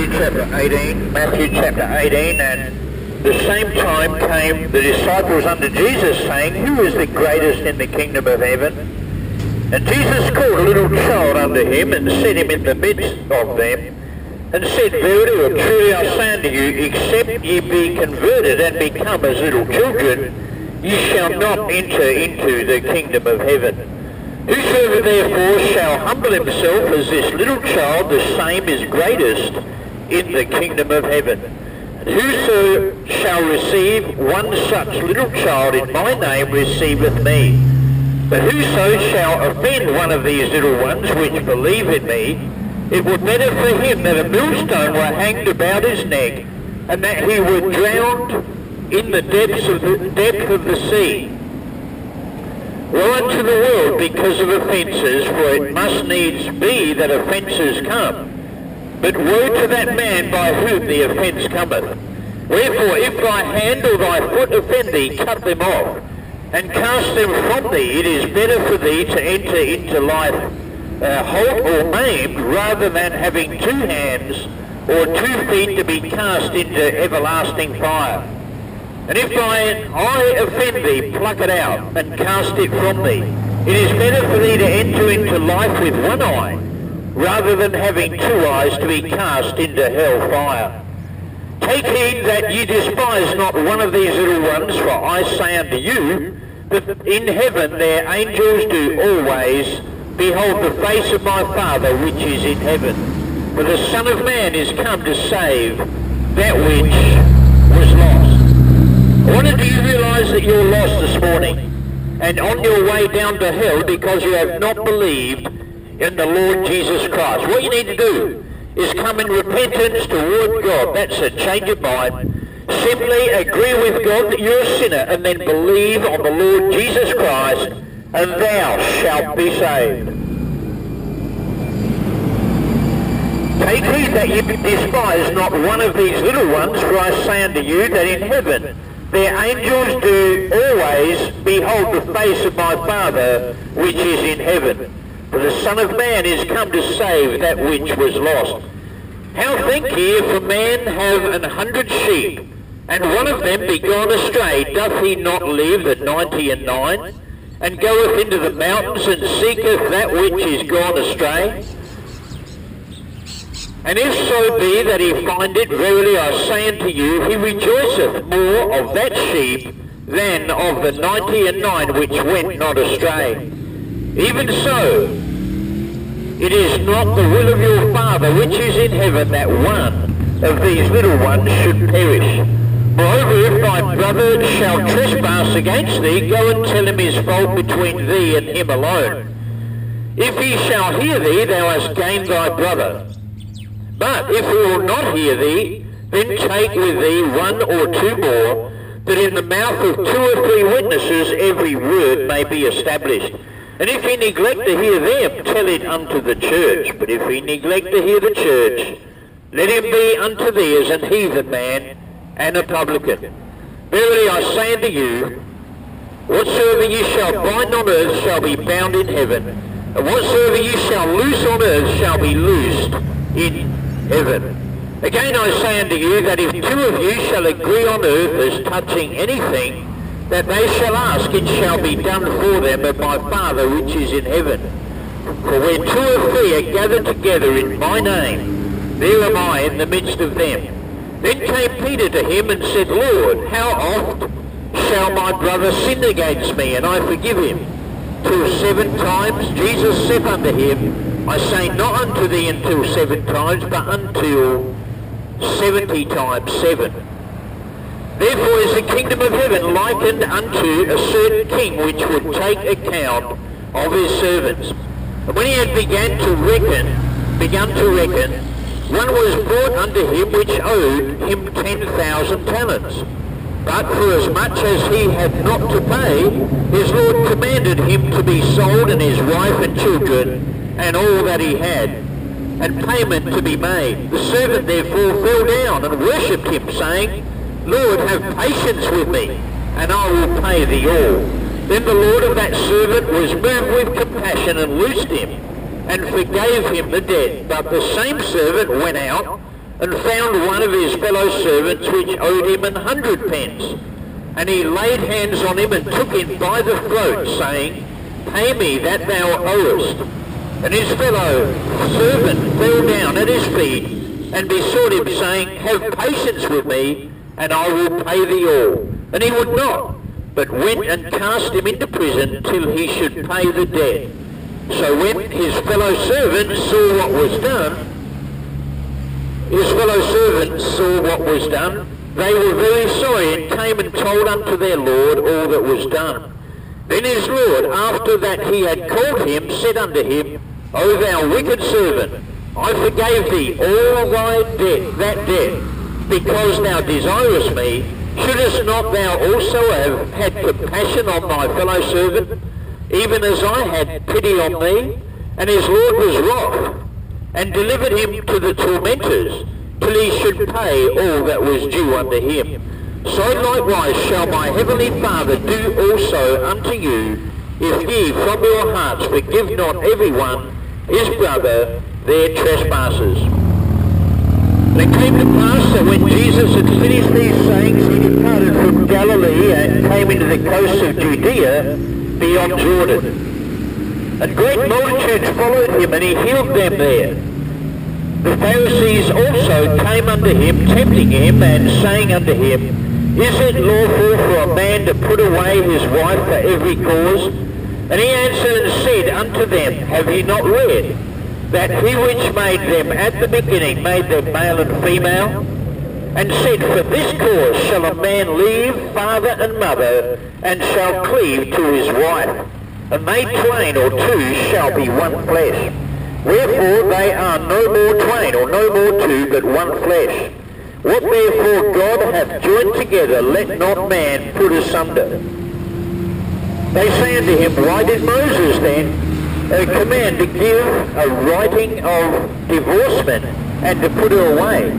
Matthew chapter 18, Matthew chapter 18, and the same time came the disciples unto Jesus, saying, Who is the greatest in the kingdom of heaven? And Jesus called a little child unto him, and set him in the midst of them, and said, Verily or truly I say unto you, except ye be converted and become as little children, ye shall not enter into the kingdom of heaven. Whosoever therefore shall humble himself as this little child, the same is greatest in the kingdom of heaven. And whoso shall receive one such little child in my name receiveth me. But whoso shall offend one of these little ones which believe in me, it were better for him that a millstone were hanged about his neck, and that he were drowned in the depths of the depth of the sea. Woe unto the world because of offences, for it must needs be that offences come. But woe to that man by whom the offence cometh. Wherefore, if thy hand or thy foot offend thee, cut them off, and cast them from thee. It is better for thee to enter into life uh, halt or maimed, rather than having two hands or two feet to be cast into everlasting fire. And if thine eye offend thee, pluck it out and cast it from thee. It is better for thee to enter into life with one eye, rather than having two eyes to be cast into hell fire. Take heed that ye despise not one of these little ones, for I say unto you, that in heaven their angels do always behold the face of my Father which is in heaven. For the Son of Man is come to save that which was lost. Wonder do you realize that you're lost this morning and on your way down to hell because you have not believed in the Lord Jesus Christ? What you need to do is come in repentance toward God. That's a change of mind. Simply agree with God that you're a sinner and then believe on the Lord Jesus Christ and thou shalt be saved. Take heed that ye despise not one of these little ones, for I say unto you that in heaven their angels do always behold the face of my Father which is in heaven. For the Son of Man is come to save that which was lost. How think ye if a man have an hundred sheep, and one of them be gone astray, doth he not leave the ninety and nine, and goeth into the mountains and seeketh that which is gone astray? And if so be that he find it, verily I say unto you, he rejoiceth more of that sheep than of the ninety and nine which went not astray. Even so, it is not the will of your Father which is in heaven that one of these little ones should perish. Moreover, if thy brother shall trespass against thee, go and tell him his fault between thee and him alone. If he shall hear thee, thou hast gained thy brother. But if he will not hear thee, then take with thee one or two more, that in the mouth of two or three witnesses every word may be established. And if he neglect to hear them, tell it unto the church. But if he neglect to hear the church, let him be unto thee as an heathen man and a publican. Verily I say unto you, whatsoever ye shall bind on earth shall be bound in heaven, and whatsoever ye shall loose on earth shall be loosed in heaven. Again I say unto you that if two of you shall agree on earth as touching anything that they shall ask, it shall be done for them of my Father which is in heaven. For where two or three are gathered together in my name, there am I in the midst of them. Then came Peter to him and said, Lord, how oft shall my brother sin against me, and I forgive him? Till seven times Jesus said unto him, I say not unto thee until seven times, but until seventy times seven. Therefore is the kingdom of heaven likened unto a certain king which would take account of his servants. And when he had began to reckon, begun to reckon, one was brought unto him which owed him ten thousand talents. But for as much as he had not to pay, his Lord commanded him to be sold and his wife and children and all that he had, and payment to be made. The servant therefore fell down and worshipped him, saying, Lord, have patience with me, and I will pay thee all. Then the Lord of that servant was moved with compassion and loosed him, and forgave him the debt. But the same servant went out and found one of his fellow servants which owed him an hundred pence. And he laid hands on him and took him by the throat, saying, Pay me that thou owest. And his fellow servant fell down at his feet and besought him, saying, Have patience with me, and I will pay thee all. And he would not, but went and cast him into prison till he should pay the debt. So when his fellow servants saw what was done, his fellow servants saw what was done, they were very sorry and came and told unto their Lord all that was done. Then his Lord, after that he had called him, said unto him, O thou wicked servant, I forgave thee all thy debt, that debt, because thou desirest me. Shouldest not thou also have had compassion on thy fellow servant, even as I had pity on thee? And his Lord was wroth, and delivered him to the tormentors, till he should pay all that was due unto him. So likewise shall my heavenly Father do also unto you, if ye from your hearts forgive not everyone his brother their trespasses. It came to pass that when Jesus had finished these sayings, he departed from Galilee and came into the coast of Judea beyond Jordan. And great multitudes followed him, and he healed them there. The Pharisees also came unto him, tempting him, and saying unto him, Is it lawful for a man to put away his wife for every cause? And he answered and said unto them, Have ye not read that he which made them at the beginning made them male and female? And said, For this cause shall a man leave father and mother, and shall cleave to his wife, and they twain or two shall be one flesh. Wherefore they are no more twain, or no more two, but one flesh. What therefore God hath joined together, let not man put asunder. They say unto him, Why did Moses then uh, command to give a writing of divorcement and to put her away?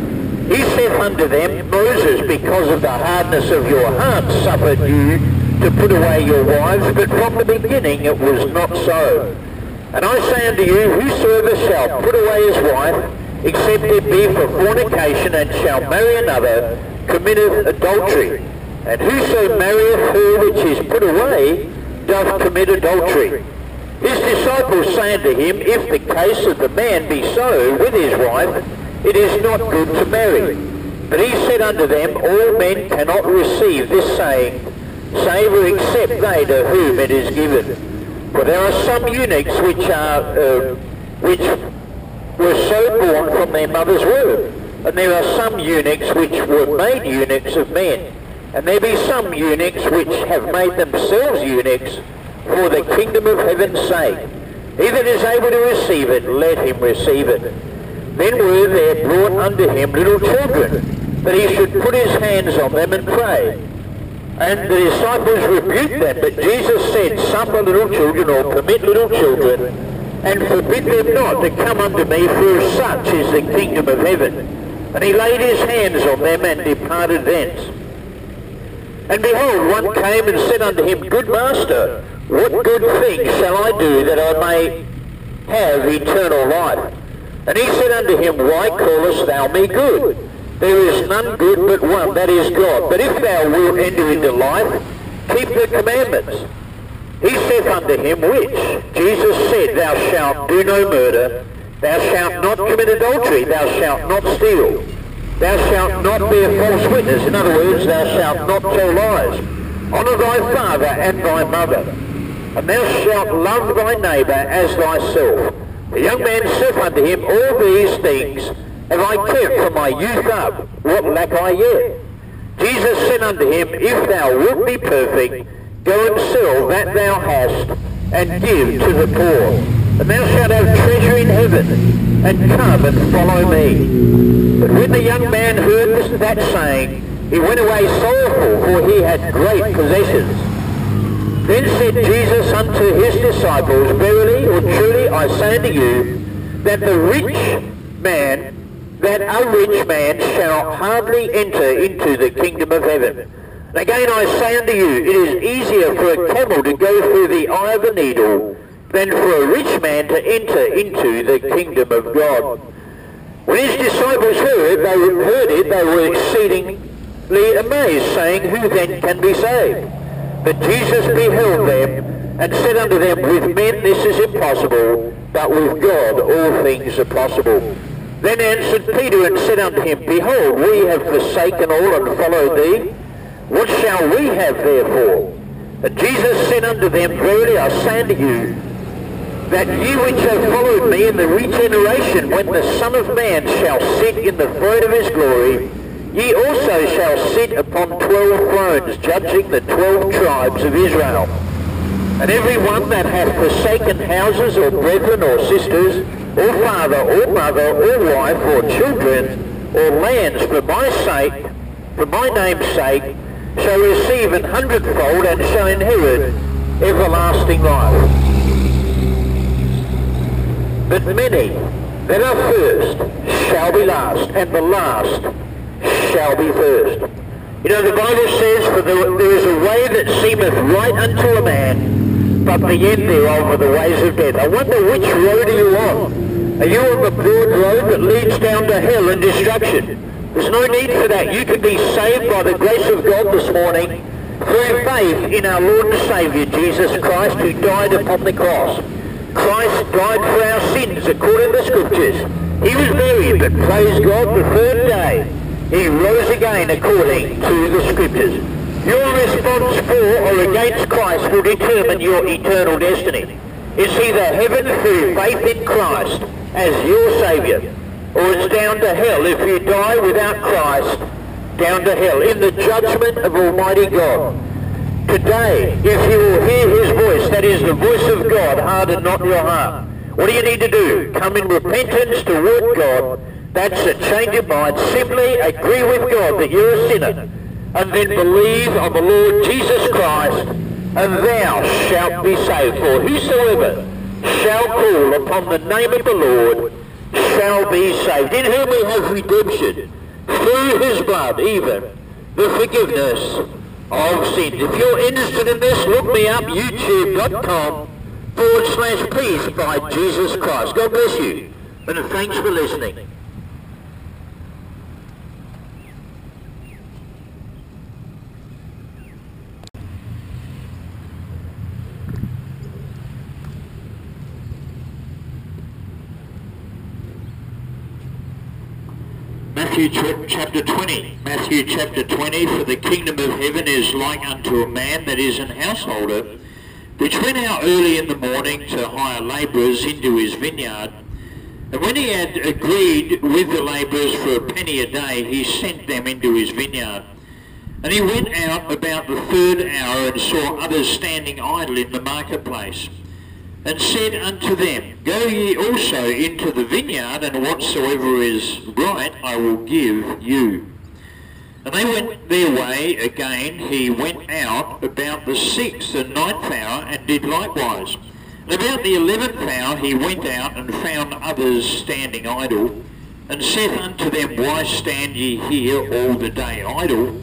He saith unto them, Moses, because of the hardness of your hearts, suffered you to put away your wives, but from the beginning it was not so. And I say unto you, whosoever shall put away his wife, except it be for fornication, and shall marry another, committeth adultery. And whoso marrieth her which is put away, doth commit adultery. His disciples say unto him, If the case of the man be so with his wife, it is not good to marry. But he said unto them, All men cannot receive this saying, save or except they to whom it is given. For there are some eunuchs which are uh, which were so born from their mother's womb, and there are some eunuchs which were made eunuchs of men. And there be some eunuchs which have made themselves eunuchs for the kingdom of heaven's sake. He that is able to receive it, let him receive it. Then were there brought unto him little children, that he should put his hands on them and pray. And the disciples rebuked them, but Jesus said, Suffer little children, or permit little children, and forbid them not to come unto me, for such is the kingdom of heaven. And he laid his hands on them and departed thence. And behold, one came and said unto him, Good master, what good thing shall I do that I may have eternal life? And he said unto him, Why callest thou me good? There is none good but one, that is God. But if thou wilt enter into life, keep the commandments. He saith unto him, Which? Jesus said, Thou shalt do no murder, thou shalt not commit adultery, thou shalt not steal, thou shalt not bear false witness. In other words, thou shalt not tell lies. Honour thy father and thy mother, and thou shalt love thy neighbour as thyself. The young man saith unto him, All these things have I kept from my youth up. What lack I yet? Jesus said unto him, If thou wilt be perfect, go and sell that thou hast, and give to the poor. And thou shalt have treasure in heaven, and come and follow me. But when the young man heard this, that saying, he went away sorrowful, for he had great possessions. Then said Jesus unto his disciples, Verily or truly I say unto you, that the rich man, that a rich man shall hardly enter into the kingdom of heaven. And again I say unto you, it is easier for a camel to go through the eye of a needle than for a rich man to enter into the kingdom of God. When his disciples heard, they heard it, they were exceedingly amazed, saying, Who then can be saved? But Jesus beheld them and said unto them, With men this is impossible, but with God all things are possible. Then answered Peter and said unto him, Behold, we have forsaken all and followed thee. What shall we have therefore? And Jesus said unto them, Verily I say unto you, that ye which have followed me in the regeneration, when the Son of Man shall sit in the throne of his glory, ye also shall sit upon twelve thrones, judging the twelve tribes of Israel. And every one that hath forsaken houses, or brethren, or sisters, or father, or mother, or wife, or children, or lands for my sake, for my name's sake, shall receive an hundredfold and shall inherit everlasting life. But many that are first shall be last, and the last shall be first. You know, the Bible says, For there, is a way that seemeth right unto a man, but the end thereof are the ways of death. I wonder which road are you on? Are you on the broad road that leads down to hell and destruction? There's no need for that. You can be saved by the grace of God this morning through faith in our Lord and Saviour, Jesus Christ, who died upon the cross. Christ died for our sins according to the Scriptures. He was buried, but praise God, the third day he rose again according to the Scriptures. Your response for or against Christ will determine your eternal destiny. It's either heaven through faith in Christ as your Saviour, or it's down to hell if you die without Christ, down to hell, in the judgment of Almighty God. Today, if you will hear his voice, that is the voice of God, harden not your heart. What do you need to do? Come in repentance toward God. That's a change of mind. Simply agree with God that you're a sinner. And then believe on the Lord Jesus Christ, and thou shalt be saved. For whosoever shall call upon the name of the Lord shall be saved. In whom we have redemption, through his blood even, the forgiveness of sins. If you're interested in this, look me up, youtube.com forward slash peace by Jesus Christ. God bless you, and thanks for listening. Matthew chapter 20. Matthew chapter 20, For the kingdom of heaven is like unto a man that is an householder, which went out early in the morning to hire labourers into his vineyard. And when he had agreed with the labourers for a penny a day, he sent them into his vineyard. And he went out about the third hour and saw others standing idle in the marketplace and said unto them, Go ye also into the vineyard, and whatsoever is right I will give you. And they went their way again. He went out about the sixth and ninth hour, and did likewise. And about the eleventh hour he went out and found others standing idle, and saith unto them, Why stand ye here all the day idle?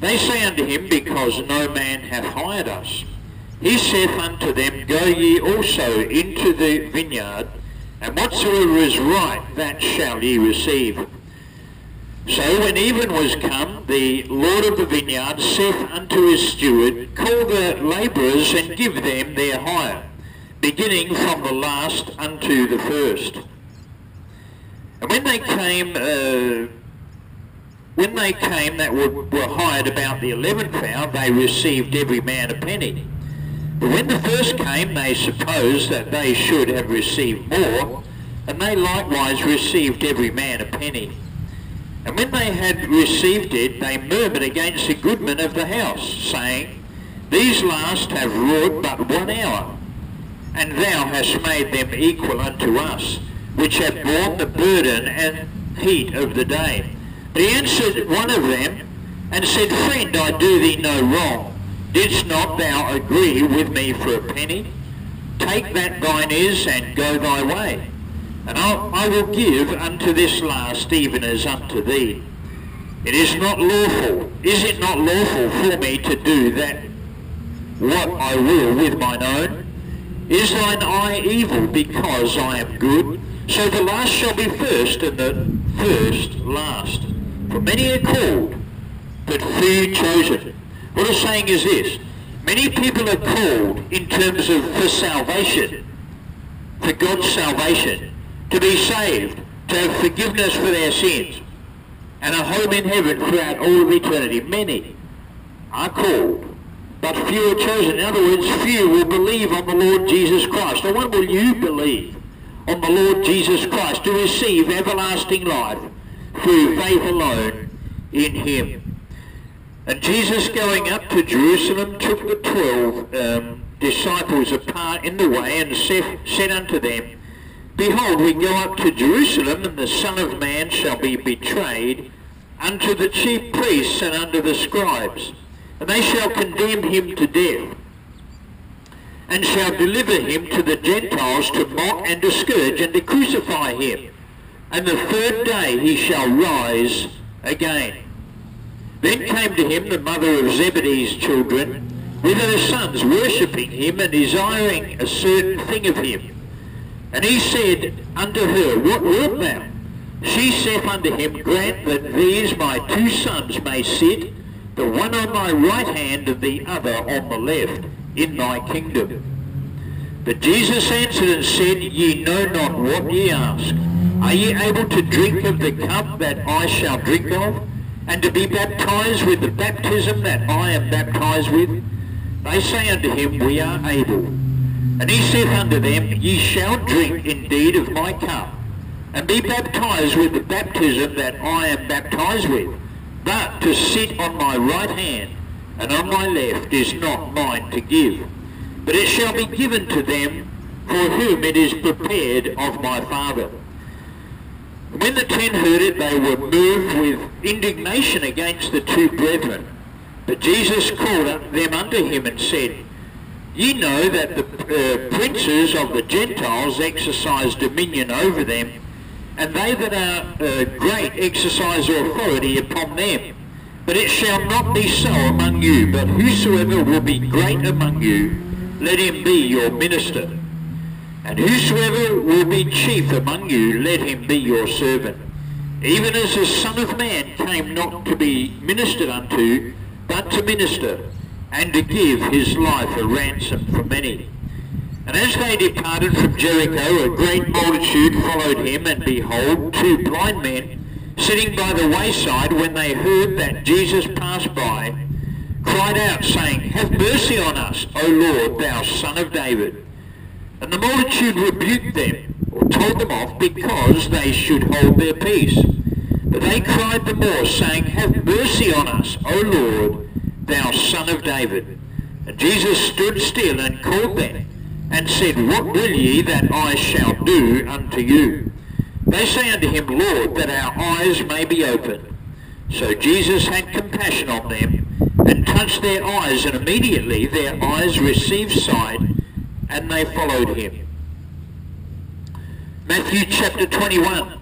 They say unto him, Because no man hath hired us. He saith unto them, Go ye also into the vineyard, and whatsoever is right, that shall ye receive. So when even was come, the Lord of the vineyard saith unto his steward, Call the labourers and give them their hire, beginning from the last unto the first. And when they came, uh, when they came that were, were hired about the eleventh hour, they received every man a penny. When the first came, they supposed that they should have received more, and they likewise received every man a penny. And when they had received it, they murmured against the goodman of the house, saying, These last have wrought but one hour, and thou hast made them equal unto us, which have borne the burden and heat of the day. But he answered one of them, and said, Friend, I do thee no wrong. Didst not thou agree with me for a penny? Take that thine is, and go thy way. And I'll, I will give unto this last even as unto thee. It is not lawful, is it not lawful for me to do that what I will with mine own? Is thine eye evil because I am good? So the last shall be first, and the first last. For many are called, but few chosen. What it's saying is this. Many people are called in terms of for salvation, for God's salvation, to be saved, to have forgiveness for their sins, and a home in heaven throughout all of eternity. Many are called, but few are chosen. In other words, few will believe on the Lord Jesus Christ. Now when will you believe on the Lord Jesus Christ to receive everlasting life through faith alone in him? And Jesus going up to Jerusalem took the twelve um, disciples apart in the way and said, said unto them, Behold, we go up to Jerusalem, and the Son of Man shall be betrayed unto the chief priests and unto the scribes, and they shall condemn him to death, and shall deliver him to the Gentiles to mock and to scourge and to crucify him. And the third day he shall rise again. Then came to him the mother of Zebedee's children with her sons, worshipping him and desiring a certain thing of him. And he said unto her, What wilt thou? She saith unto him, Grant that these my two sons may sit, the one on my right hand and the other on the left, in thy kingdom. But Jesus answered and said, Ye know not what ye ask. Are ye able to drink of the cup that I shall drink of? And to be baptized with the baptism that I am baptized with? They say unto him, We are able. And he saith unto them, Ye shall drink indeed of my cup, and be baptized with the baptism that I am baptized with. But to sit on my right hand and on my left is not mine to give, but it shall be given to them for whom it is prepared of my Father. When the ten heard it, they were moved with indignation against the two brethren. But Jesus called them unto him and said, Ye know that the uh, princes of the Gentiles exercise dominion over them, and they that are uh, great exercise authority upon them. But it shall not be so among you, but whosoever will be great among you, let him be your minister. And whosoever will be chief among you, let him be your servant. Even as the Son of Man came not to be ministered unto, but to minister, and to give his life a ransom for many. And as they departed from Jericho, a great multitude followed him, and behold, two blind men, sitting by the wayside, when they heard that Jesus passed by, cried out, saying, Have mercy on us, O Lord, thou Son of David. And the multitude rebuked them, or told them off, because they should hold their peace. But they cried the more, saying, Have mercy on us, O Lord, thou Son of David. And Jesus stood still and called them, and said, What will ye that I shall do unto you? They say unto him, Lord, that our eyes may be opened. So Jesus had compassion on them, and touched their eyes, and immediately their eyes received sight, and they followed him. Matthew chapter 21.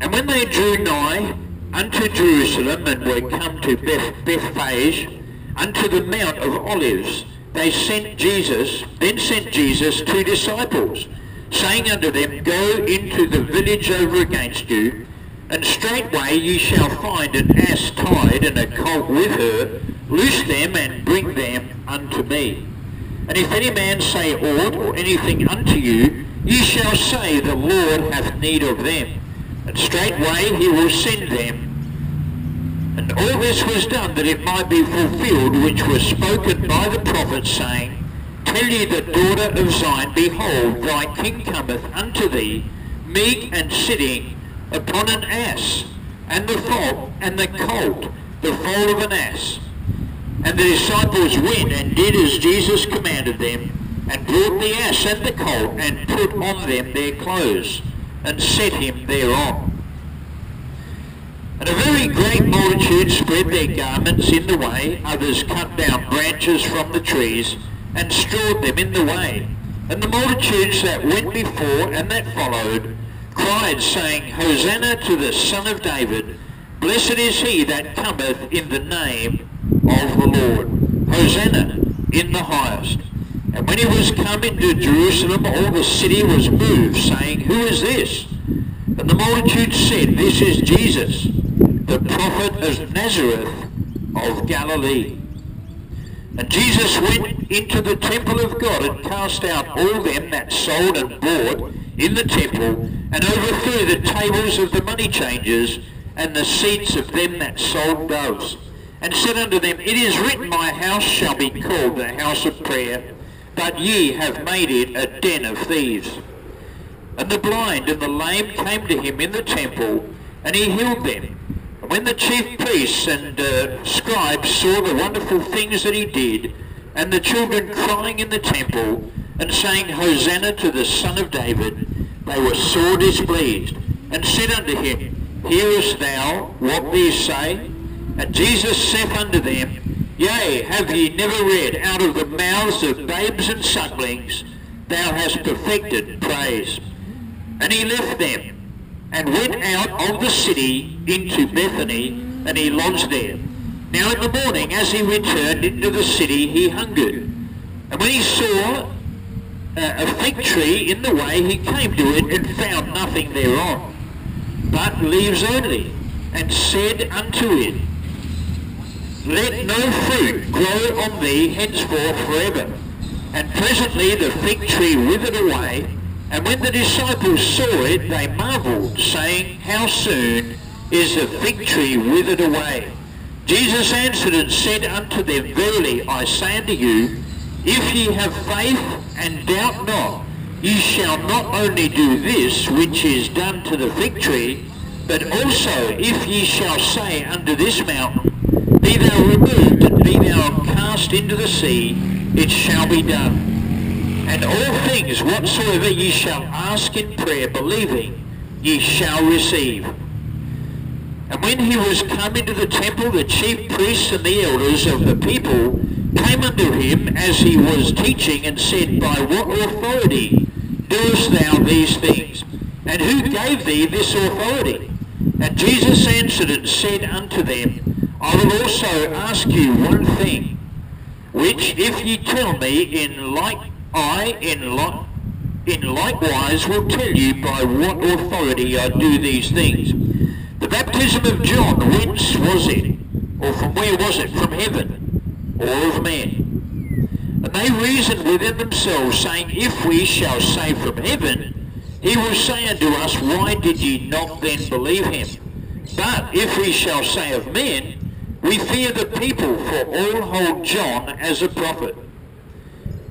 And when they drew nigh unto Jerusalem and were come to Beth, Bethphage, unto the Mount of Olives, they sent Jesus, then sent Jesus two disciples, saying unto them, Go into the village over against you, and straightway ye shall find an ass tied and a colt with her, loose them and bring them unto me. And if any man say aught or anything unto you, ye shall say, The Lord hath need of them. And straightway he will send them. And all this was done that it might be fulfilled which was spoken by the prophet, saying, Tell ye the daughter of Zion, Behold, thy king cometh unto thee, meek and sitting upon an ass, and the foal, and the colt, the foal of an ass. And the disciples went and did as Jesus commanded them, and brought the ass and the colt, and put on them their clothes, and set him thereon. And a very great multitude spread their garments in the way, others cut down branches from the trees, and strawed them in the way. And the multitudes that went before and that followed cried, saying, Hosanna to the Son of David, Blessed is he that cometh in the name of the Lord. Hosanna in the highest. And when he was come into Jerusalem, all the city was moved, saying, Who is this? And the multitude said, This is Jesus, the prophet of Nazareth of Galilee. And Jesus went into the temple of God and cast out all them that sold and bought in the temple, and overthrew the tables of the money changers and the seats of them that sold doves, and said unto them, It is written, My house shall be called the house of prayer, but ye have made it a den of thieves. And the blind and the lame came to him in the temple, and he healed them. And when the chief priests and uh, scribes saw the wonderful things that he did, and the children crying in the temple, and saying, Hosanna to the Son of David, they were sore displeased, and said unto him, Hearest thou what these say? And Jesus saith unto them, Yea, have ye never read, out of the mouths of babes and sucklings, thou hast perfected praise. And he left them, and went out of the city into Bethany, and he lodged there. Now in the morning, as he returned into the city, he hungered. And when he saw uh, a fig tree in the way, he came to it and found nothing thereon, but leaves only, and said unto it, Let no fruit grow on thee henceforth forever. And presently the fig tree withered away, and when the disciples saw it, they marveled, saying, How soon is the fig tree withered away? Jesus answered and said unto them, Verily I say unto you, if ye have faith and doubt not, ye shall not only do this which is done to the fig tree, but also if ye shall say unto this mountain, Be thou removed and be thou cast into the sea, it shall be done. And all things whatsoever ye shall ask in prayer, believing, ye shall receive. And when he was come into the temple, the chief priests and the elders of the people came unto him as he was teaching and said, By what authority doest thou these things? And who gave thee this authority? And Jesus answered and said unto them, I will also ask you one thing, which if ye tell me in like I in like in likewise will tell you by what authority I do these things. The baptism of John, whence was it? Or from where was it? From heaven or of men. And they reasoned within themselves, saying, If we shall say from heaven, he will say unto us, Why did ye not then believe him? But if we shall say of men, we fear the people, for all hold John as a prophet.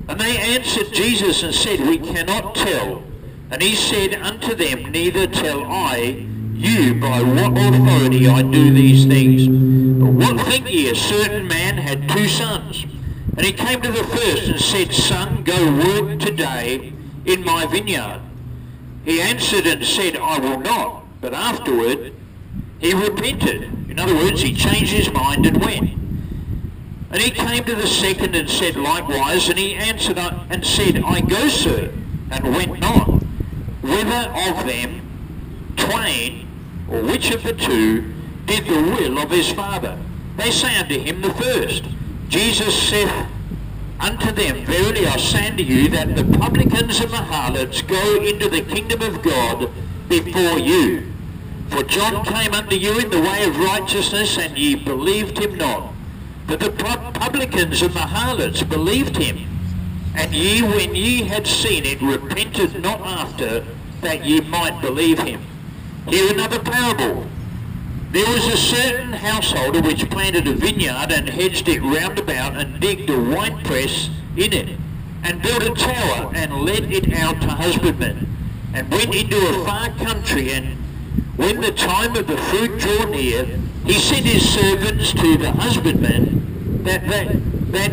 And they answered Jesus and said, We cannot tell. And he said unto them, Neither tell I you by what authority I do these things. But what think ye? A certain man had two sons. And he came to the first and said, Son, go work today in my vineyard. He answered and said, I will not. But afterward he repented. In other words, he changed his mind and went. And he came to the second and said likewise, and he answered uh, and said, I go, sir, and went not. Whither of them twain or which of the two did the will of his father? They say unto him the first. Jesus saith unto them, Verily I say unto you, that the publicans and the harlots go into the kingdom of God before you. For John came unto you in the way of righteousness, and ye believed him not. But the publicans and the harlots believed him. And ye, when ye had seen it, repented not after, that ye might believe him. Hear another parable. There was a certain householder which planted a vineyard and hedged it round about and digged a winepress in it and built a tower and let it out to husbandmen and went into a far country and when the time of the fruit drew near, he sent his servants to the husbandmen that, that, that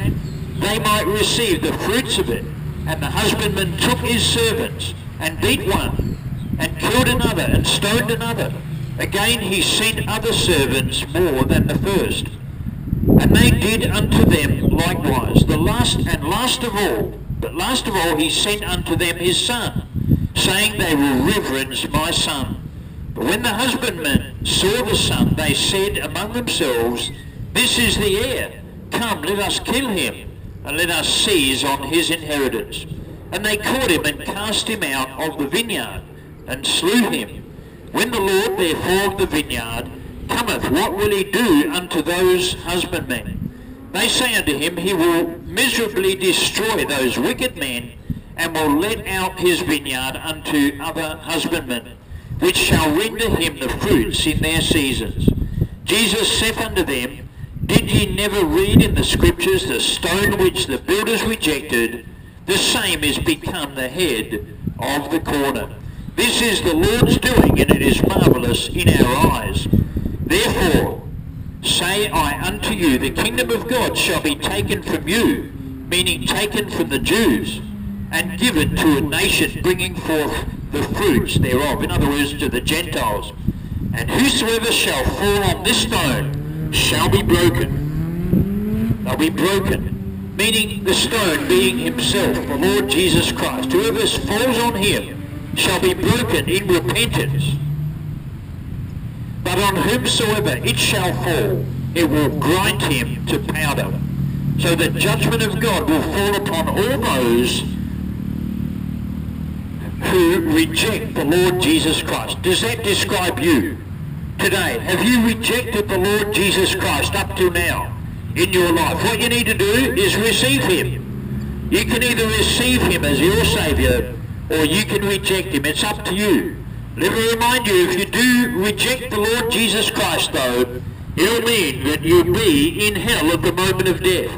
they might receive the fruits of it. And the husbandman took his servants and beat one and killed another and stoned another. Again he sent other servants more than the first. And they did unto them likewise. The last and last of all, but last of all he sent unto them his son, saying they will reverence my son. But when the husbandmen saw the son, they said among themselves, This is the heir. Come, let us kill him, and let us seize on his inheritance. And they caught him and cast him out of the vineyard and slew him. When the Lord therefore of the vineyard cometh, what will he do unto those husbandmen? They say unto him, He will miserably destroy those wicked men, and will let out his vineyard unto other husbandmen, which shall render him the fruits in their seasons. Jesus saith unto them, Did ye never read in the Scriptures the stone which the builders rejected, the same is become the head of the corner. This is the Lord's doing, and it is marvellous in our eyes. Therefore, say I unto you, the kingdom of God shall be taken from you, meaning taken from the Jews, and given to a nation bringing forth the fruits thereof, in other words, to the Gentiles. And whosoever shall fall on this stone shall be broken. They'll be broken, meaning the stone being himself, the Lord Jesus Christ. Whoever falls on him shall be broken in repentance. But on whomsoever it shall fall, it will grind him to powder. So the judgment of God will fall upon all those who reject the Lord Jesus Christ. Does that describe you today? Have you rejected the Lord Jesus Christ up to now in your life? What you need to do is receive him. You can either receive him as your Saviour or you can reject him. It's up to you. Let me remind you, if you do reject the Lord Jesus Christ, though, it'll mean that you'll be in hell at the moment of death.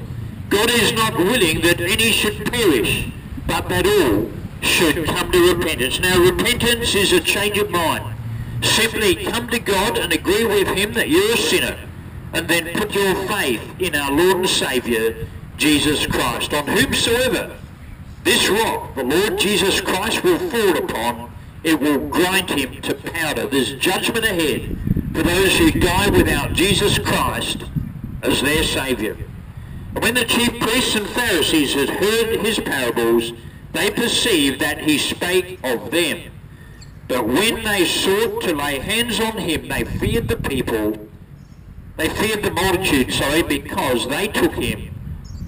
God is not willing that any should perish, but that all should come to repentance. Now, repentance is a change of mind. Simply come to God and agree with him that you're a sinner, and then put your faith in our Lord and Saviour, Jesus Christ, on whomsoever this rock, the Lord Jesus Christ, will fall upon. It will grind him to powder. There's judgment ahead for those who die without Jesus Christ as their Saviour. When the chief priests and Pharisees had heard his parables, they perceived that he spake of them. But when they sought to lay hands on him, they feared the people. They feared the multitude, sorry, because they took him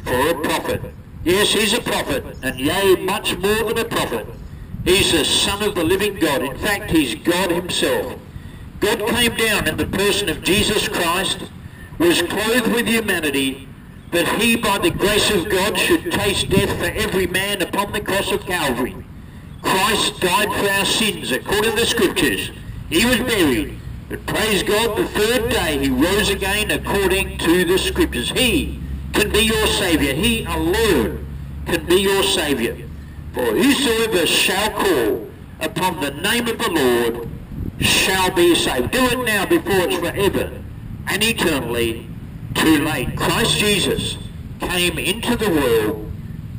for a prophet. Yes, he's a prophet, and yea, much more than a prophet. He's the Son of the living God. In fact, he's God himself. God came down in the person of Jesus Christ, was clothed with humanity, that he, by the grace of God, should taste death for every man upon the cross of Calvary. Christ died for our sins, according to the Scriptures. He was buried, but praise God, the third day he rose again according to the Scriptures. He can be your Saviour. He alone can be your Saviour. For whosoever shall call upon the name of the Lord shall be saved. Do it now before it's forever and eternally too late. Christ Jesus came into the world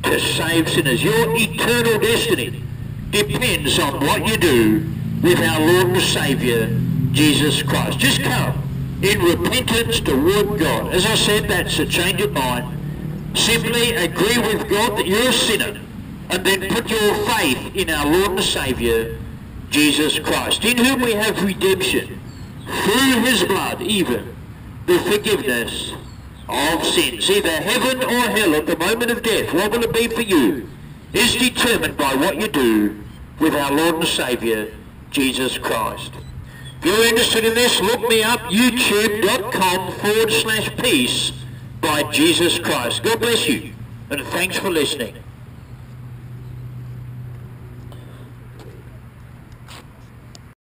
to save sinners. Your eternal destiny depends on what you do with our Lord and Saviour, Jesus Christ. Just come in repentance toward God. As I said, that's a change of mind. Simply agree with God that you're a sinner and then put your faith in our Lord and Saviour, Jesus Christ, in whom we have redemption through his blood, even the forgiveness of sins. Either heaven or hell at the moment of death, what will it be for you, is determined by what you do with our Lord and Saviour, Jesus Christ. If you're interested in this, look me up, youtube.com forward slash peace by Jesus Christ. God bless you, and thanks for listening.